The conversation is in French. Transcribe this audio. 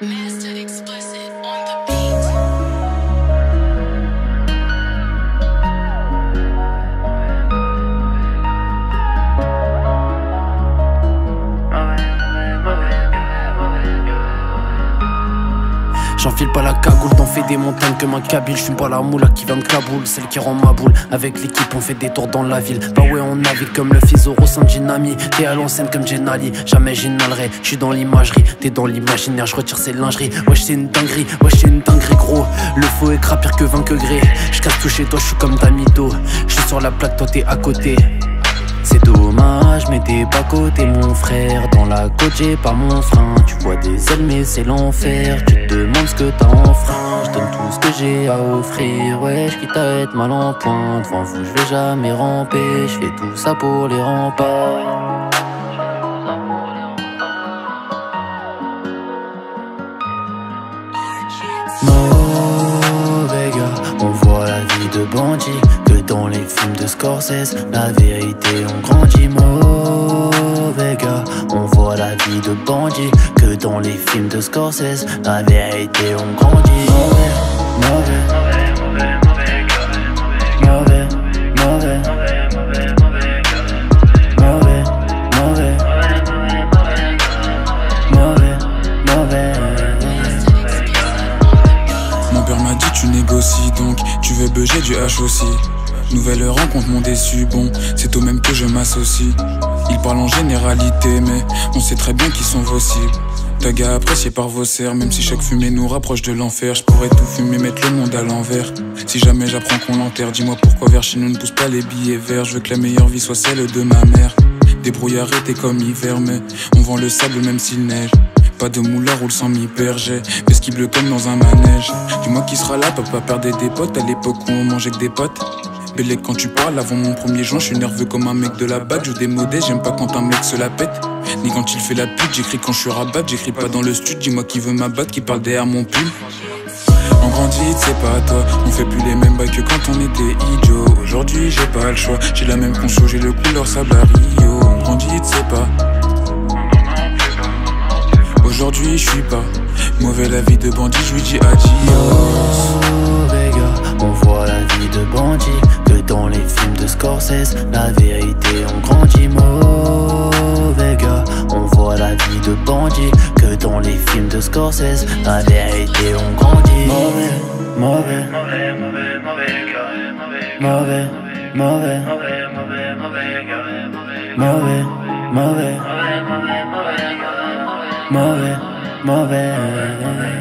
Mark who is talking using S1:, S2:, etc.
S1: Master Explicit. J'enfile pas la cagoule, t'en fais des montagnes que ma cabine. J'fume pas la moula qui vient de Kaboul, celle qui rend ma boule. Avec l'équipe, on fait des tours dans la ville. Bah ouais, on navigue comme le fils au dynamie. T'es à l'ancienne comme Jenali, jamais j'inhalerai. J'suis dans l'imagerie, t'es dans l'imaginaire, je retire ses lingeries. Wesh, c'est une dinguerie, wesh, c'est une dinguerie, gros. Le faux est pire que 20 degrés. J'casse tout chez toi, j'suis comme Damito. J'suis sur la plaque, toi t'es à côté. C'est dommage, mais t'es pas côté mon frère. Dans la côte, j'ai pas mon frein. Tu vois des ailes, mais c'est l'enfer. Tu te demandes ce que t'as enfreint. Je donne tout ce que j'ai à offrir. Ouais, quitte à être mal en point. Devant vous, je vais jamais ramper. Je fais tout ça pour les remparts. Mauvais gars, on voit la vie de bandit Scorsese, la vérité on grandit mauvais gars. On voit la vie de bandit que dans les films de Scorsese, la vérité on grandit mauvais, mauvais, mauvais, mauvais, mauvais, mauvais, mauvais, mauvais.
S2: Mon père m'a dit tu négocies donc tu veux beuger du H aussi. Nouvelle rencontre, mon déçu, bon, c'est au même que je m'associe. Ils parlent en généralité, mais on sait très bien qu'ils sont vos cibles. gars apprécié par vos serres, même si chaque fumée nous rapproche de l'enfer. Je pourrais tout fumer, mettre le monde à l'envers. Si jamais j'apprends qu'on l'enterre, dis-moi pourquoi vers chez nous ne pousse pas les billets verts. Je veux que la meilleure vie soit celle de ma mère. Des brouillards étaient comme hiver, mais on vend le sable même s'il neige. Pas de moulard roule sans mi-berger, qui bleu comme dans un manège. Dis-moi qui sera là, papa perdait des potes à l'époque où on mangeait que des potes quand tu parles avant mon premier joint, je suis nerveux comme un mec de la bague, je démodé, j'aime pas quand un mec se la pète. Ni quand il fait la pute, j'écris quand je suis rabat, j'écris pas dans le studio, dis-moi qui veut ma batte, qui parle derrière mon pull. On grandit, c'est pas toi, on fait plus les mêmes bails que quand on était idiot. Aujourd'hui j'ai pas le choix, j'ai la même conso, j'ai le couleur sable à Rio. On grandit, c'est pas. Aujourd'hui je suis pas mauvais la vie de bandit, je lui dis adios.
S1: Dans les films de Scorsese. La vérité, on grandit mauvais gars. On voit la vie de bandit que dans les films de Scorsese. La vérité, on grandit mauvais, mauvais, mauvais, mauvais, mauvais gars, mauvais, mauvais, mauvais, mauvais, mauvais mauvais, mauvais, mauvais, mauvais, mauvais, mauvais, mauvais,